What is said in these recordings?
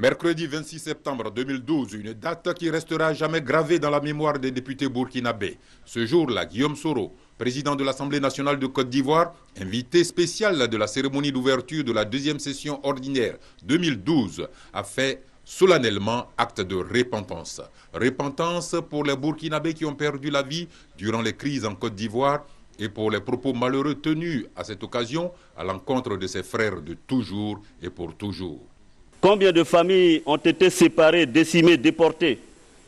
Mercredi 26 septembre 2012, une date qui restera jamais gravée dans la mémoire des députés burkinabés. Ce jour-là, Guillaume Soro, président de l'Assemblée nationale de Côte d'Ivoire, invité spécial de la cérémonie d'ouverture de la deuxième session ordinaire 2012, a fait solennellement acte de repentance. Repentance pour les Burkinabés qui ont perdu la vie durant les crises en Côte d'Ivoire et pour les propos malheureux tenus à cette occasion à l'encontre de ses frères de toujours et pour toujours. Combien de familles ont été séparées, décimées, déportées?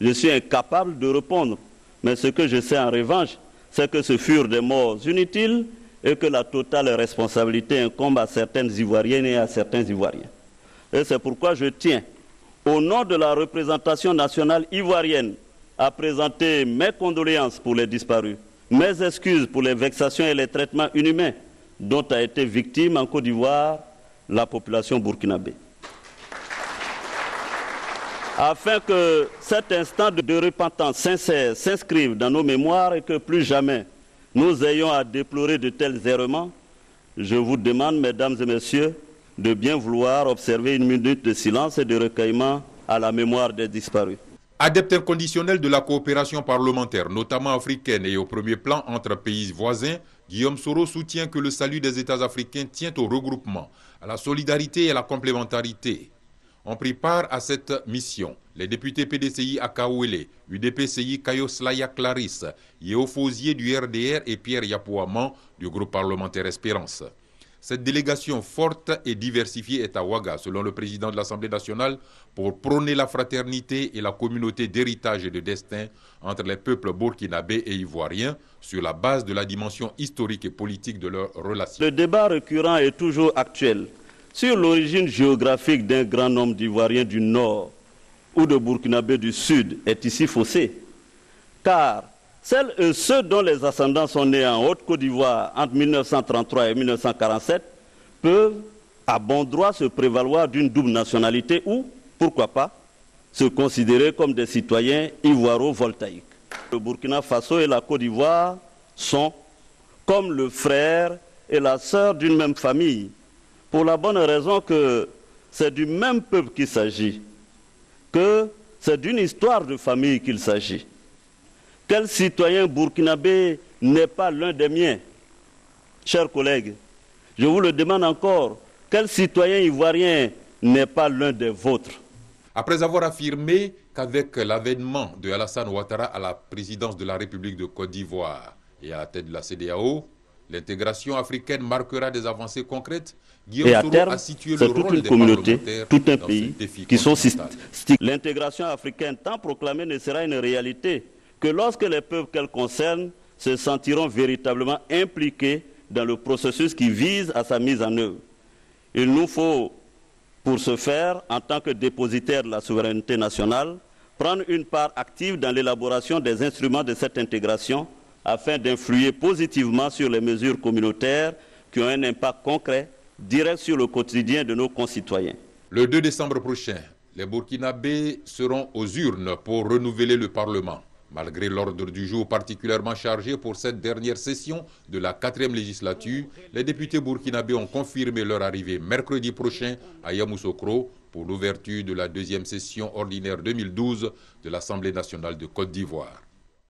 Je suis incapable de répondre. Mais ce que je sais en revanche, c'est que ce furent des morts inutiles et que la totale responsabilité incombe à certaines Ivoiriennes et à certains Ivoiriens. Et c'est pourquoi je tiens, au nom de la représentation nationale ivoirienne, à présenter mes condoléances pour les disparus, mes excuses pour les vexations et les traitements inhumains dont a été victime en Côte d'Ivoire la population burkinabé afin que cet instant de repentance sincère s'inscrive dans nos mémoires et que plus jamais nous ayons à déplorer de tels errements, je vous demande, mesdames et messieurs, de bien vouloir observer une minute de silence et de recueillement à la mémoire des disparus. Adepte inconditionnel de la coopération parlementaire, notamment africaine et au premier plan entre pays voisins, Guillaume Soro soutient que le salut des États africains tient au regroupement, à la solidarité et à la complémentarité ont pris part à cette mission. Les députés PDCI Akaouele, UDPCI Kayoslaya Clarisse, Yéophosier du RDR et Pierre Yapouaman du groupe parlementaire Espérance. Cette délégation forte et diversifiée est à Ouaga, selon le président de l'Assemblée nationale, pour prôner la fraternité et la communauté d'héritage et de destin entre les peuples burkinabés et ivoiriens sur la base de la dimension historique et politique de leurs relations. Le débat récurrent est toujours actuel sur l'origine géographique d'un grand nombre d'Ivoiriens du Nord ou de Burkinabés du Sud est ici faussée. Car celles et ceux dont les ascendants sont nés en Haute-Côte d'Ivoire entre 1933 et 1947 peuvent à bon droit se prévaloir d'une double nationalité ou, pourquoi pas, se considérer comme des citoyens ivoiro-voltaïques. Le Burkina Faso et la Côte d'Ivoire sont comme le frère et la sœur d'une même famille pour la bonne raison que c'est du même peuple qu'il s'agit, que c'est d'une histoire de famille qu'il s'agit. Quel citoyen burkinabé n'est pas l'un des miens Chers collègues, je vous le demande encore, quel citoyen ivoirien n'est pas l'un des vôtres? Après avoir affirmé qu'avec l'avènement de Alassane Ouattara à la présidence de la République de Côte d'Ivoire et à la tête de la CDAO, L'intégration africaine marquera des avancées concrètes. Guillaume et à terme, c'est toute une communauté, tout un pays qui sont L'intégration africaine tant proclamée ne sera une réalité que lorsque les peuples qu'elle concerne se sentiront véritablement impliqués dans le processus qui vise à sa mise en œuvre. Il nous faut, pour ce faire, en tant que dépositaire de la souveraineté nationale, prendre une part active dans l'élaboration des instruments de cette intégration afin d'influer positivement sur les mesures communautaires qui ont un impact concret, direct sur le quotidien de nos concitoyens. Le 2 décembre prochain, les Burkinabés seront aux urnes pour renouveler le Parlement. Malgré l'ordre du jour particulièrement chargé pour cette dernière session de la quatrième législature, les députés burkinabés ont confirmé leur arrivée mercredi prochain à Yamoussoukro pour l'ouverture de la deuxième session ordinaire 2012 de l'Assemblée nationale de Côte d'Ivoire.